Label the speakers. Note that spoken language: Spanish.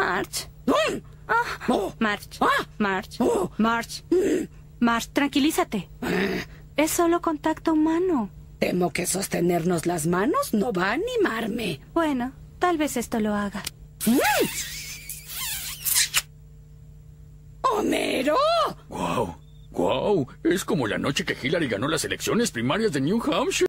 Speaker 1: March. Ah,
Speaker 2: oh.
Speaker 1: March.
Speaker 2: Ah.
Speaker 1: March.
Speaker 2: Oh.
Speaker 1: March. Mm. March, tranquilízate. Ah. Es solo contacto humano.
Speaker 2: Temo que sostenernos las manos no va a animarme.
Speaker 1: Bueno, tal vez esto lo haga. Mm.
Speaker 2: ¡Homero!
Speaker 3: ¡Wow! ¡Wow! Es como la noche que Hillary ganó las elecciones primarias de New Hampshire.